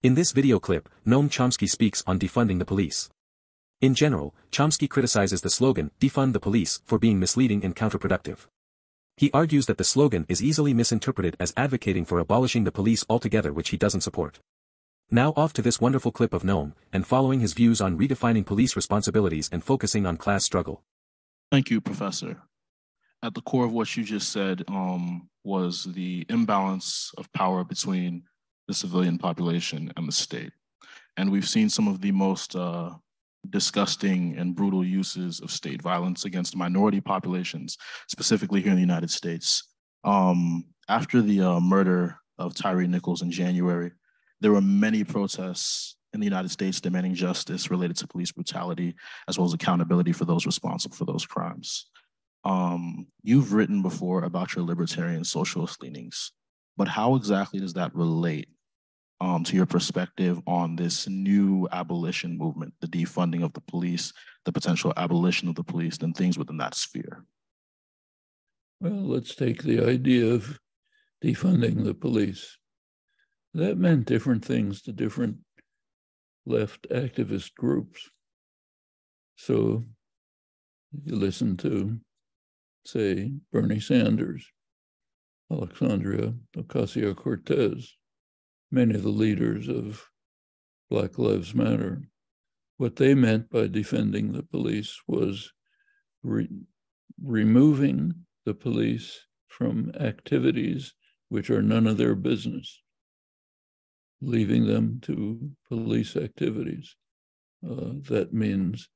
In this video clip, Noam Chomsky speaks on defunding the police. In general, Chomsky criticizes the slogan, defund the police, for being misleading and counterproductive. He argues that the slogan is easily misinterpreted as advocating for abolishing the police altogether which he doesn't support. Now off to this wonderful clip of Noam, and following his views on redefining police responsibilities and focusing on class struggle. Thank you, Professor. At the core of what you just said um, was the imbalance of power between the civilian population and the state. And we've seen some of the most uh, disgusting and brutal uses of state violence against minority populations, specifically here in the United States. Um, after the uh, murder of Tyre Nichols in January, there were many protests in the United States demanding justice related to police brutality, as well as accountability for those responsible for those crimes. Um, you've written before about your libertarian socialist leanings, but how exactly does that relate um, to your perspective on this new abolition movement, the defunding of the police, the potential abolition of the police, and things within that sphere? Well, let's take the idea of defunding the police. That meant different things to different left activist groups. So you listen to, say, Bernie Sanders, Alexandria Ocasio Cortez, many of the leaders of Black Lives Matter. What they meant by defending the police was re- removing the police from activities which are none of their business, leaving them to police activities. Uh, that means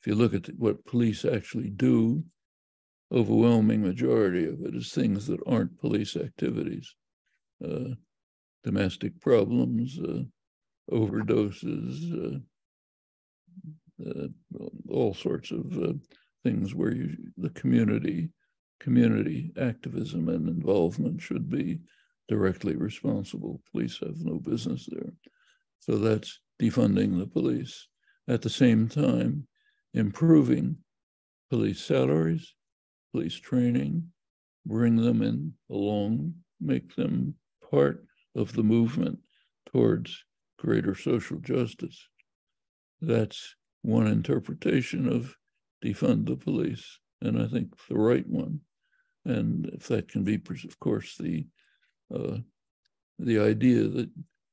if you look at what police actually do, overwhelming majority of it is things that aren't police activities. Uh, domestic problems, uh, overdoses, uh, uh, all sorts of uh, things where you, the community community activism and involvement should be directly responsible. Police have no business there. So that's defunding the police. At the same time, improving police salaries, police training, bring them in along, make them part of the movement towards greater social justice. That's one interpretation of defund the police, and I think the right one. And if that can be, of course, the uh, the idea that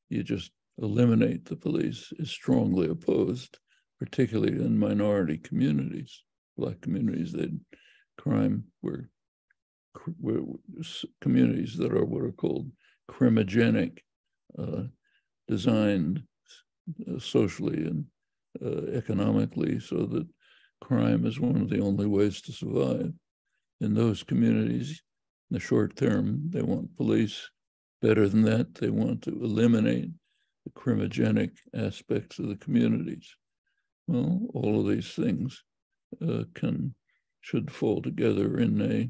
you just eliminate the police is strongly opposed, particularly in minority communities, black communities that crime were, were communities that are what are called crimogenic, uh, designed uh, socially and uh, economically so that crime is one of the only ways to survive. In those communities, in the short term, they want police. Better than that, they want to eliminate the crimogenic aspects of the communities. Well, all of these things uh, can should fall together in a,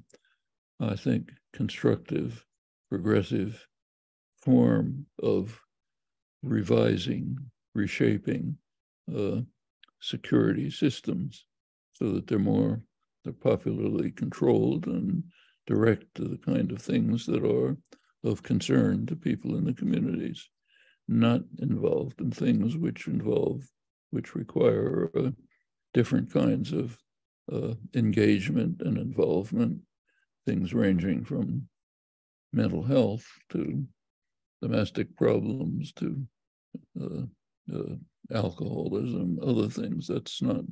I think, constructive, progressive form of revising, reshaping uh, security systems so that they're more they're popularly controlled and direct to the kind of things that are of concern to people in the communities, not involved in things which involve which require uh, different kinds of uh, engagement and involvement, things ranging from mental health to domestic problems to uh, uh, alcoholism, other things. That's not,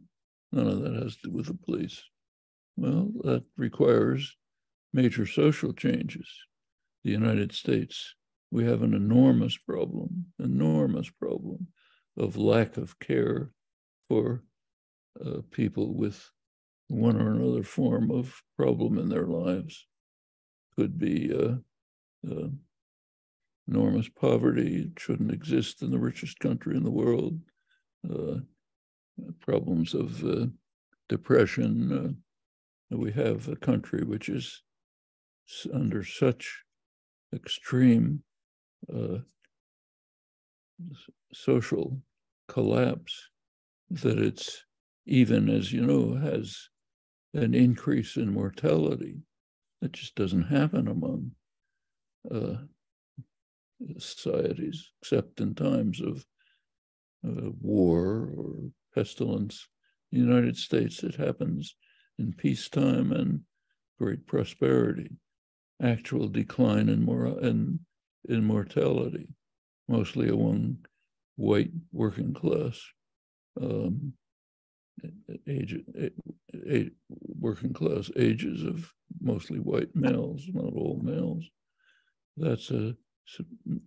none of that has to do with the police. Well, that requires major social changes. The United States, we have an enormous problem, enormous problem of lack of care for uh, people with one or another form of problem in their lives. Could be uh, uh, enormous poverty. It shouldn't exist in the richest country in the world. Uh, problems of uh, depression. Uh, we have a country which is under such extreme uh, social collapse that it's even, as you know, has an increase in mortality. That just doesn't happen among uh, societies, except in times of uh, war or pestilence. In the United States, it happens in peacetime and great prosperity, actual decline in, mor- in, in mortality, mostly among white working class um, age, age, working class ages of mostly white males, not all males. That's a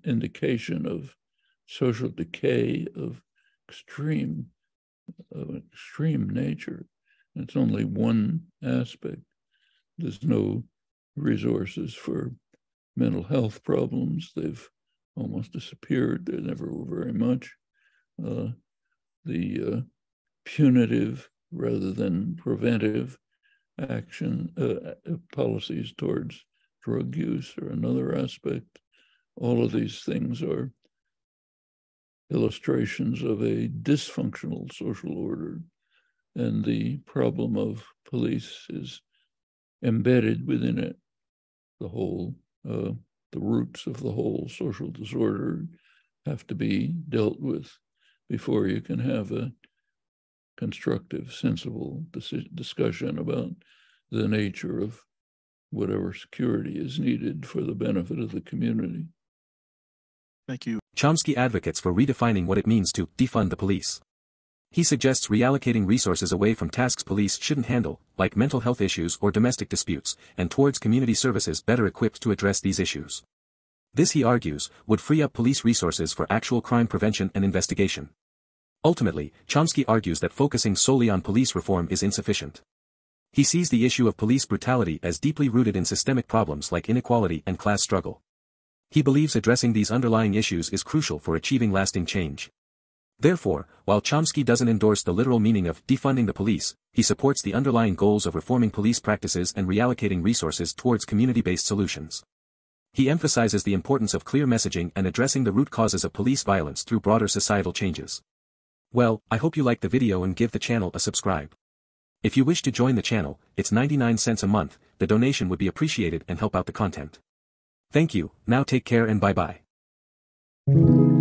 indication of social decay of extreme of extreme nature. It's only one aspect. There's no resources for mental health problems. They've almost disappeared. There never were very much. Uh, the uh, punitive rather than preventive action uh, policies towards drug use are another aspect. All of these things are illustrations of a dysfunctional social order, and the problem of police is embedded within it. The whole, uh, the roots of the whole social disorder have to be dealt with before you can have a constructive, sensible discussion about the nature of whatever security is needed for the benefit of the community. Thank you. Chomsky advocates for redefining what it means to defund the police. He suggests reallocating resources away from tasks police shouldn't handle, like mental health issues or domestic disputes, and towards community services better equipped to address these issues. This, he argues, would free up police resources for actual crime prevention and investigation. Ultimately, Chomsky argues that focusing solely on police reform is insufficient. He sees the issue of police brutality as deeply rooted in systemic problems like inequality and class struggle. He believes addressing these underlying issues is crucial for achieving lasting change. Therefore, while Chomsky doesn't endorse the literal meaning of defunding the police, he supports the underlying goals of reforming police practices and reallocating resources towards community-based solutions. He emphasizes the importance of clear messaging and addressing the root causes of police violence through broader societal changes. Well, I hope you liked the video and give the channel a subscribe. If you wish to join the channel, it's 99 cents a month, the donation would be appreciated and help out the content. Thank you, now take care and bye bye.